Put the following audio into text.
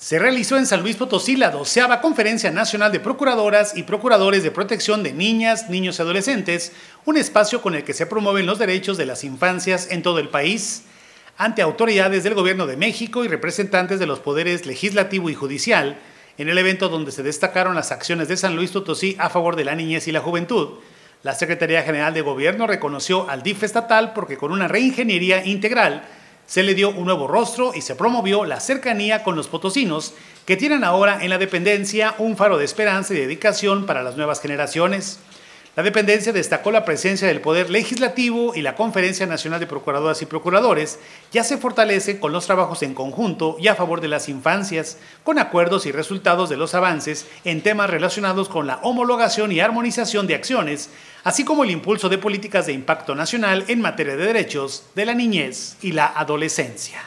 Se realizó en San Luis Potosí la doceava Conferencia Nacional de Procuradoras y Procuradores de Protección de Niñas, Niños y Adolescentes, un espacio con el que se promueven los derechos de las infancias en todo el país, ante autoridades del Gobierno de México y representantes de los poderes legislativo y judicial, en el evento donde se destacaron las acciones de San Luis Potosí a favor de la niñez y la juventud. La Secretaría General de Gobierno reconoció al DIF estatal porque con una reingeniería integral se le dio un nuevo rostro y se promovió la cercanía con los potosinos, que tienen ahora en la dependencia un faro de esperanza y dedicación para las nuevas generaciones. La dependencia destacó la presencia del Poder Legislativo y la Conferencia Nacional de Procuradoras y Procuradores ya se fortalece con los trabajos en conjunto y a favor de las infancias, con acuerdos y resultados de los avances en temas relacionados con la homologación y armonización de acciones, así como el impulso de políticas de impacto nacional en materia de derechos de la niñez y la adolescencia.